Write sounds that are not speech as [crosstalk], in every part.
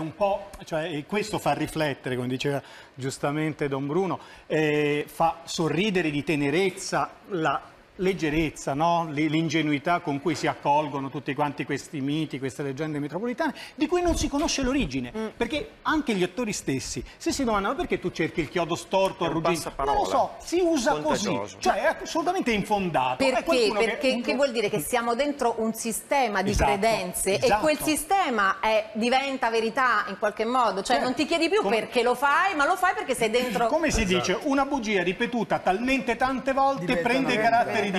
un po', cioè, questo fa riflettere, come diceva giustamente Don Bruno, eh, fa sorridere di tenerezza la leggerezza, no? L'ingenuità con cui si accolgono tutti quanti questi miti, queste leggende metropolitane, di cui non si conosce l'origine. Mm. Perché anche gli attori stessi, se si domandano perché tu cerchi il chiodo storto È a un Ruggini, passaparola. non lo so, si usa così, cioè è assolutamente infondato. È Perché? qualcuno che- Perché che vuol dire che siamo dentro un sistema di Esatto, credenze e esatto. quel sistema è- diventa verità in qualche modo, cioè Certo. non ti chiedi più Come- perché lo fai, ma lo fai perché sei dentro Come si dice, una bugia ripetuta talmente tante volte Diventa prende i una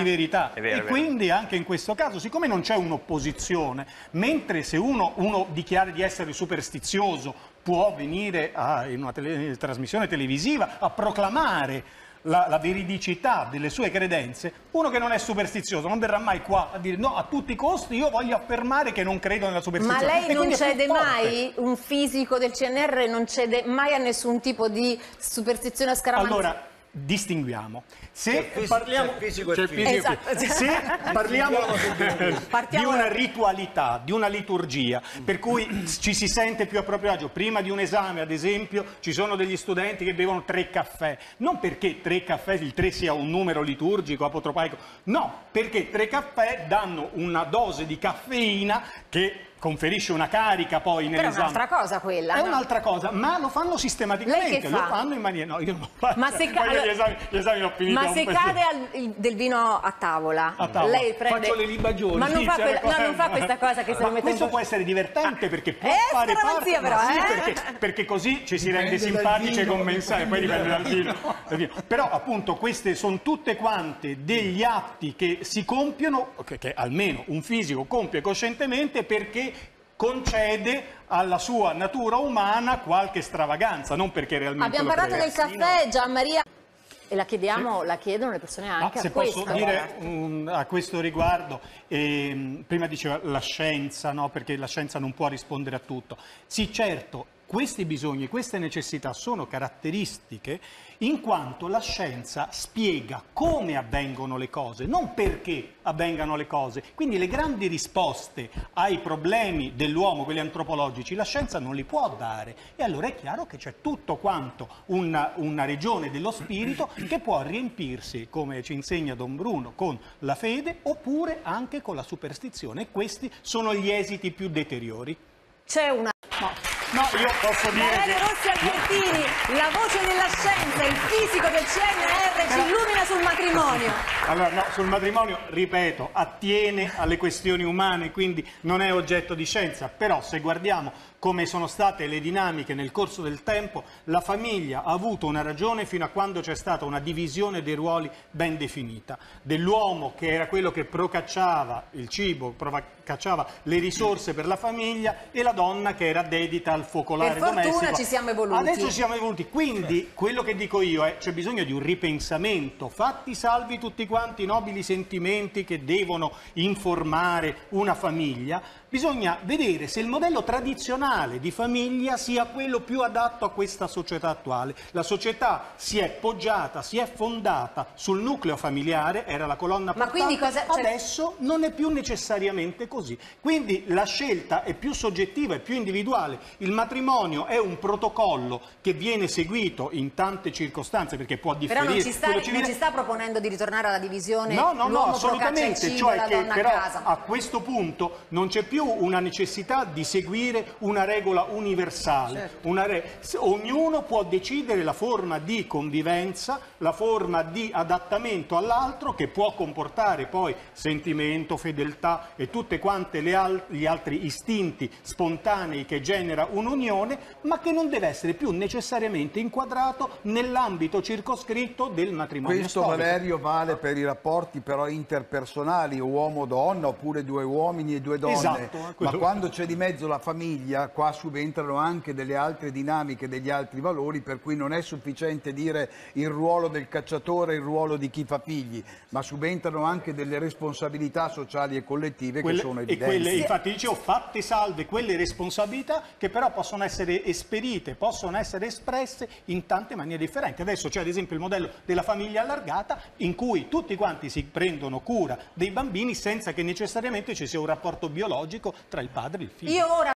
verità. caratteri di verità. È vero, e è vero. quindi anche in questo caso, siccome non c'è un'opposizione, mentre se uno, uno dichiara di essere superstizioso può venire a- in una tele- trasmissione televisiva a proclamare la, la veridicità delle sue credenze, uno che non è superstizioso non verrà mai qua a dire no, a tutti i costi io voglio affermare che non credo nella Ma superstizione. lei E non cede mai, un fisico del CNR non cede mai a nessun tipo di superstizione a scaramanzia? Allora, distinguiamo. Se parliamo e. Esatto. Se parliamo di una ritualità, di una liturgia, per cui ci si sente più a proprio agio. Prima di un esame, ad esempio, ci sono degli studenti che bevono tre caffè. Non perché tre caffè, il tre sia un numero liturgico, apotropaico. No, perché tre caffè danno una dose di caffeina che conferisce una carica poi Però è nell'esame. un'altra cosa quella, È no? un'altra cosa, ma lo fanno sistematicamente, lo fa? fanno in maniera... No, io non faccio. Ma se, ca- gli esami, gli esami ma se cade al- il- del vino a tavola, A tavola. lei prende... Faccio le libagioni. Ma non sì, fa, quella- la no, non fa questa cosa che se Ma lo mette questo in può essere divertente perché può È fare parte... però, sì, eh? perché, perché così ci si Dipende rende simpatici e commensali, poi dipende [laughs] dal vino. Però appunto queste sono tutte quante degli atti che si compiono, che, che almeno un fisico compie coscientemente perché concede alla sua natura umana qualche stravaganza, non perché realmente Abbiamo parlato del caffè, Gianmaria, e la chiediamo, la chiedono le persone Ah, anche se a posso questo. dire un- a questo riguardo, ehm, prima diceva la scienza, no? perché la scienza non può rispondere a tutto. Sì, certo, questi bisogni, queste necessità sono caratteristiche in quanto la scienza spiega come avvengono le cose, non perché avvengano le cose. Quindi le grandi risposte ai problemi dell'uomo, quelli antropologici, la scienza non li può dare. E allora è chiaro che c'è tutto quanto una, una regione dello spirito che può riempirsi, come ci insegna Don Bruno, con la fede oppure anche con la superstizione. E questi sono gli esiti più deteriori. C'è una... No, io posso dire Valerio. Rossi Albertini, la voce della scienza, il fisico del CNR ci illumina sul matrimonio. Allora, no, sul matrimonio, ripeto, attiene alle questioni umane, quindi non è oggetto di scienza, però se guardiamo come sono state le dinamiche nel corso del tempo, la famiglia ha avuto una ragione fino a quando c'è stata una divisione dei ruoli ben definita, dell'uomo che era quello che procacciava il cibo, procacciava le risorse per la famiglia e la donna che era dedita al focolare Per fortuna domestico. ci siamo evoluti. Adesso ci siamo evoluti, quindi quello che dico io è c'è bisogno di un ripensamento, fatti salvi tutti quanti i nobili sentimenti che devono informare una famiglia, bisogna vedere se il modello tradizionale di famiglia sia quello più adatto a questa società attuale. La società si è poggiata, si è fondata sul nucleo familiare, era la colonna Ma portante, quindi cosa- cioè- adesso non è più necessariamente così. Quindi la scelta è più soggettiva, è più individuale. Il matrimonio è un protocollo che viene seguito in tante circostanze perché può Però differire. non ci, sta, quello non civile- ci sta proponendo di ritornare alla divisione No, no, no, assolutamente, cioè che però a questo punto non c'è più una necessità di seguire una regola universale. Certo. Una re- Ognuno può decidere la forma di convivenza, la forma di adattamento all'altro che può comportare poi sentimento, fedeltà e tutte quante le al- gli altri istinti spontanei che genera un'unione, ma che non deve essere più necessariamente inquadrato nell'ambito circoscritto del matrimonio Questo storico. Valerio vale per i rapporti però interpersonali, uomo-donna oppure due uomini e due donne. Esatto, Ma quello- quando c'è di mezzo la famiglia, qua subentrano anche delle altre dinamiche, degli altri valori, per cui non è sufficiente dire il ruolo del cacciatore, il ruolo di chi fa figli, ma subentrano anche delle responsabilità sociali e collettive Quelle- che sono e evidenti. quelle, infatti dicevo, fatte salve quelle responsabilità che però possono essere esperite, possono essere espresse in tante maniere differenti. Adesso c'è ad esempio il modello della famiglia allargata in cui tutti quanti si prendono cura dei bambini senza che necessariamente ci sia un rapporto biologico tra il padre e il figlio.